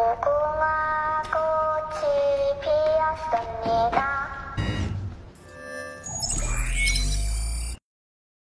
Oh,